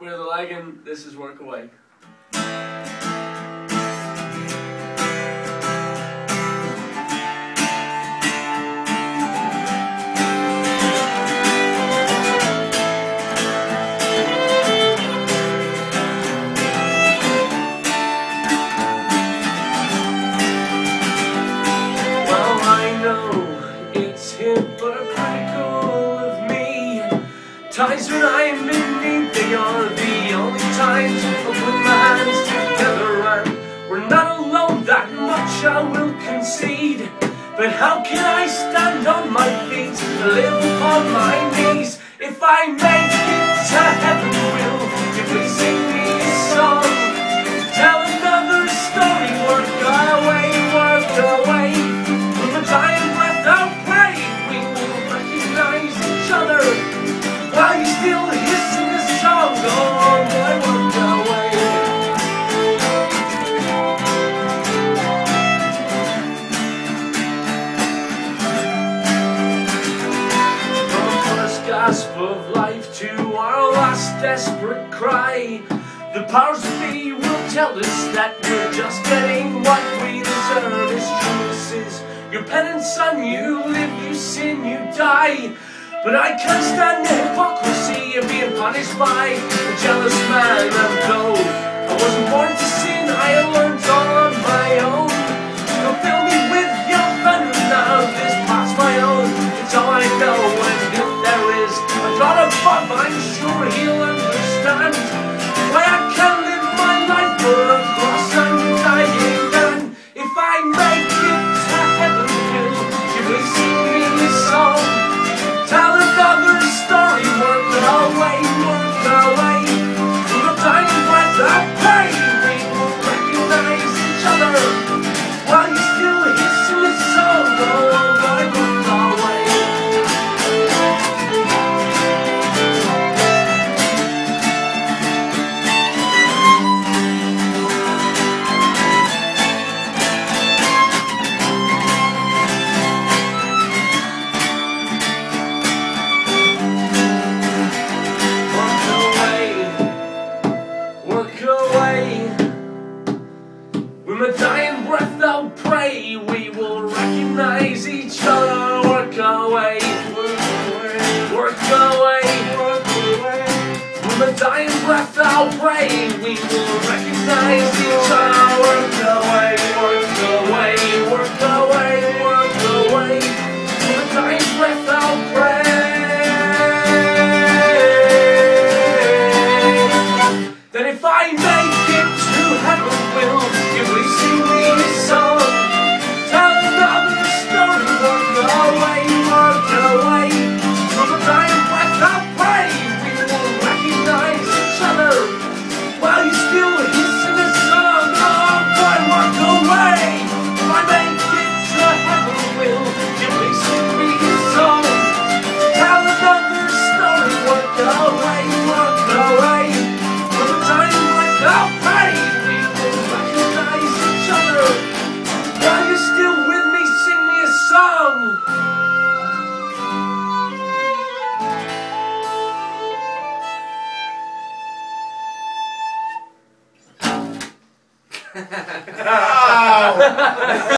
We're the Lagan. This is Work Away. Hypocritical of me. Times when I'm in much I will concede. But how can I stand on my feet, live upon my knees? If I make of life to our last desperate cry, the powers that be will tell us that we're just getting what we deserve. This is your penance, son. You live, you sin, you die. But I can't stand the hypocrisy of being punished by a jealous man. And though I wasn't born to sin, I away. With my dying breath, I'll pray we will recognize each other. Work away, work away, work away. With my dying breath, I'll pray we will recognize each other. Work away, work away, work away, work away. With my dying breath, I'll pray. That if I make oh.